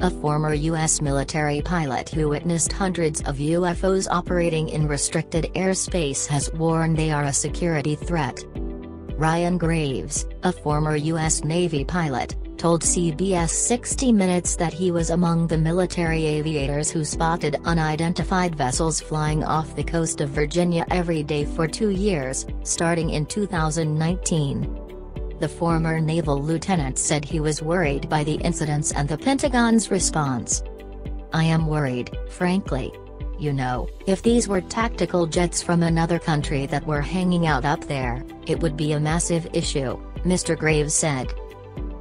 a former U.S. military pilot who witnessed hundreds of UFOs operating in restricted airspace has warned they are a security threat. Ryan Graves, a former U.S. Navy pilot, told CBS 60 Minutes that he was among the military aviators who spotted unidentified vessels flying off the coast of Virginia every day for two years, starting in 2019. The former naval lieutenant said he was worried by the incidents and the Pentagon's response. I am worried, frankly. You know, if these were tactical jets from another country that were hanging out up there, it would be a massive issue, Mr. Graves said.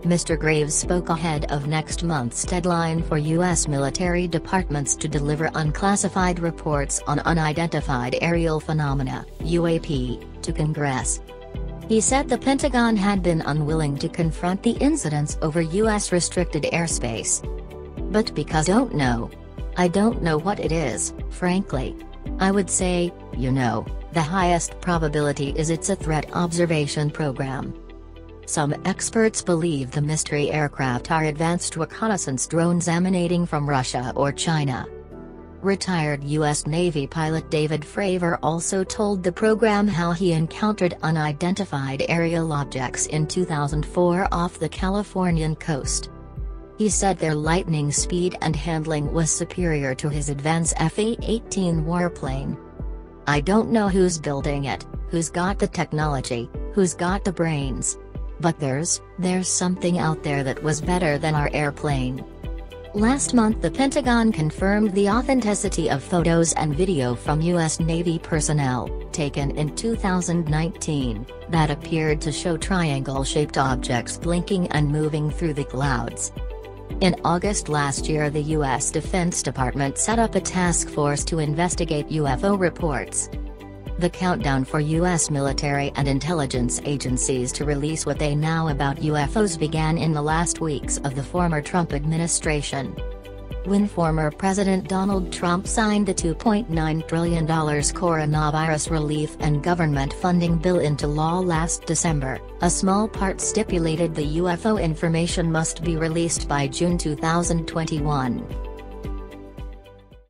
Mr. Graves spoke ahead of next month's deadline for U.S. military departments to deliver unclassified reports on unidentified aerial phenomena UAP, to Congress. He said the Pentagon had been unwilling to confront the incidents over U.S. restricted airspace. But because oh I don't know. I don't know what it is, frankly. I would say, you know, the highest probability is it's a threat observation program. Some experts believe the mystery aircraft are advanced reconnaissance drones emanating from Russia or China. Retired U.S. Navy pilot David Fravor also told the program how he encountered unidentified aerial objects in 2004 off the Californian coast. He said their lightning speed and handling was superior to his advanced F-18 warplane. I don't know who's building it, who's got the technology, who's got the brains. But there's, there's something out there that was better than our airplane. Last month the Pentagon confirmed the authenticity of photos and video from U.S. Navy personnel, taken in 2019, that appeared to show triangle-shaped objects blinking and moving through the clouds. In August last year the U.S. Defense Department set up a task force to investigate UFO reports. The countdown for U.S. military and intelligence agencies to release what they know about UFOs began in the last weeks of the former Trump administration. When former President Donald Trump signed the $2.9 trillion coronavirus relief and government funding bill into law last December, a small part stipulated the UFO information must be released by June 2021.